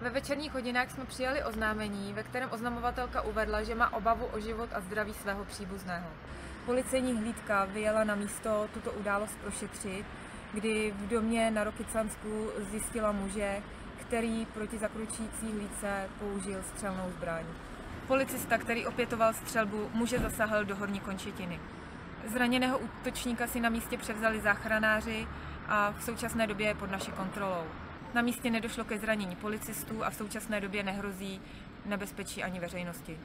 Ve večerních hodinách jsme přijali oznámení, ve kterém oznamovatelka uvedla, že má obavu o život a zdraví svého příbuzného. Policejní hlídka vyjela na místo tuto událost prošetřit, kdy v domě na Rokycansku zjistila muže, který proti zakručící hlídce použil střelnou zbraň. Policista, který opětoval střelbu, muže zasáhl do horní končetiny. Zraněného útočníka si na místě převzali záchranáři a v současné době je pod naší kontrolou. Na místě nedošlo ke zranění policistů a v současné době nehrozí nebezpečí ani veřejnosti.